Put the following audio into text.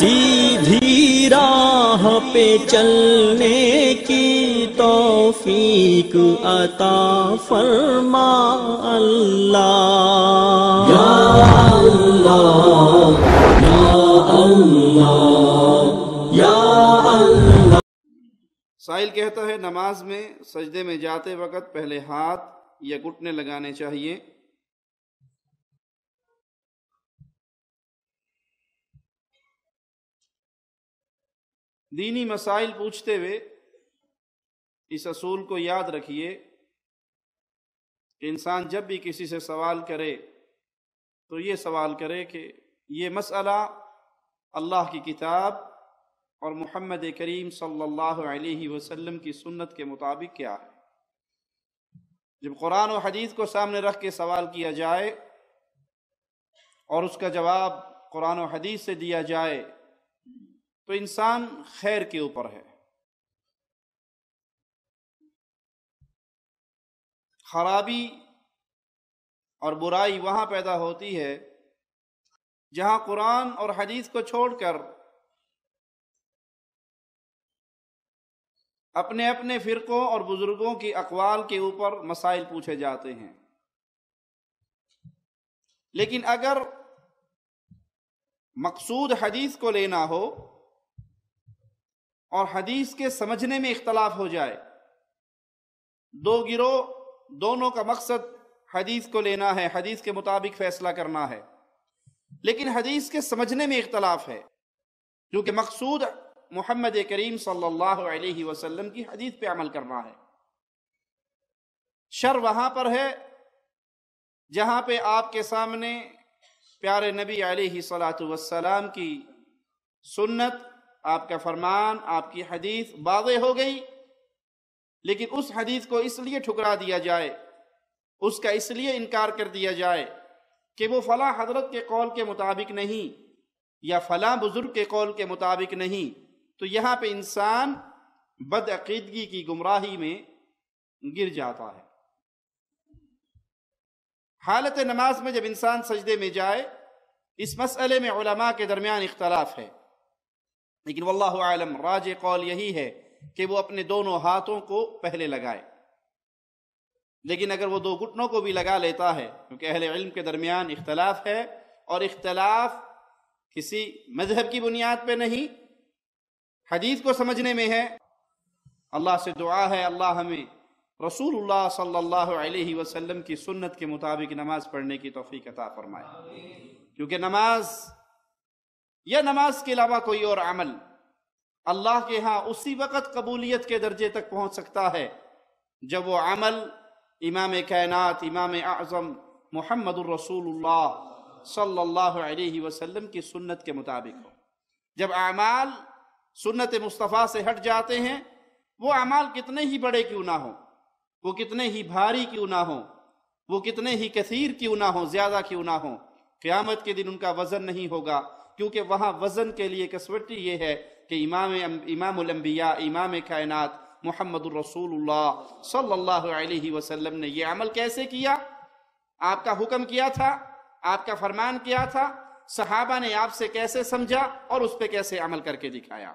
سیدھی راہ پہ چلنے کی توفیق عطا فرما اللہ۔ یا اللہ یا اللہ۔ یا اللہ سائل کہتا ہے نماز میں سجدے میں جاتے وقت پہلے ہاتھ یا گھٹنے لگانے چاہیے۔ دینی مسائل پوچھتے ہوئے اس اصول کو یاد رکھیے کہ انسان جب بھی کسی سے سوال کرے تو یہ سوال کرے کہ یہ مسئلہ اللہ کی کتاب اور محمد کریم صلی اللہ علیہ وسلم کی سنت کے مطابق کیا ہے۔ جب قرآن و حدیث کو سامنے رکھ کے سوال کیا جائے اور اس کا جواب قرآن و حدیث سے دیا جائے تو انسان خیر کے اوپر ہے۔ خرابی اور برائی وہاں پیدا ہوتی ہے جہاں قرآن اور حدیث کو چھوڑ کر اپنے اپنے فرقوں اور بزرگوں کی اقوال کے اوپر مسائل پوچھے جاتے ہیں۔ لیکن اگر مقصود حدیث کو لینا ہو اور حدیث کے سمجھنے میں اختلاف ہو جائے۔ دو گروہ، دونوں کا مقصد حدیث کو لینا ہے، حدیث کے مطابق فیصلہ کرنا ہے۔ لیکن حدیث کے سمجھنے میں اختلاف ہے، کیونکہ مقصود محمد کریم صلی اللہ علیہ وسلم کی حدیث پہ عمل کرنا ہے۔ شر وہاں پر ہے، جہاں پہ آپ کے سامنے پیارے نبی علیہ صلاۃ والسلام کی سنت آپ کا فرمان، آپ کی حدیث واضح ہو گئی، لیکن اس حدیث کو اس لیے ٹھکرا دیا جائے، اس کا اس لیے انکار کر دیا جائے کہ وہ فلاں حضرت کے قول کے مطابق نہیں یا فلاں بزرگ کے قول کے مطابق نہیں۔ تو یہاں پہ انسان بدعقیدگی کی گمراہی میں گر جاتا ہے۔ حالت نماز میں جب انسان سجدے میں جائے، اس مسئلے میں علماء کے درمیان اختلاف ہے۔ لیکن واللہ عالم راج قول یہی ہے کہ وہ اپنے دونوں ہاتھوں کو پہلے لگائے۔ لیکن اگر وہ دو گھٹنوں کو بھی لگا لیتا ہے، کیونکہ اہل علم کے درمیان اختلاف ہے اور اختلاف کسی مذہب کی بنیاد پہ نہیں، حدیث کو سمجھنے میں ہے۔ اللہ سے دعا ہے، اللہ ہمیں رسول اللہ صلی اللہ علیہ وسلم کی سنت کے مطابق نماز پڑھنے کی توفیق عطا فرمائے۔ کیونکہ نماز یا نماز کے علاوہ کوئی اور عمل۔ اللہ کے ہاں اسی وقت قبولیت کے درجے تک پہنچ سکتا ہے جب وہ عمل امام کائنات، امام اعظم محمد الرسول اللہ صلی اللہ علیہ وسلم کی سنت کے مطابق ہو۔ جب اعمال سنت مصطفیٰ سے ہٹ جاتے ہیں، وہ اعمال کتنے ہی بڑے کیوں نہ ہوں، وہ کتنے ہی بھاری کیوں نہ ہوں، وہ کتنے ہی کثیر کیوں نہ ہوں، زیادہ کیوں نہ ہوں، قیامت کے دن ان کا وزن نہیں ہوگا۔ کیونکہ وہاں وزن کے لیے کسوٹی یہ ہے کہ امام امام الانبیاء، امام کائنات محمد الرسول اللہ صلی اللہ علیہ وسلم نے یہ عمل کیسے کیا؟ آپ کا حکم کیا تھا؟ آپ کا فرمان کیا تھا؟ صحابہ نے آپ سے کیسے سمجھا اور اس پہ کیسے عمل کر کے دکھایا؟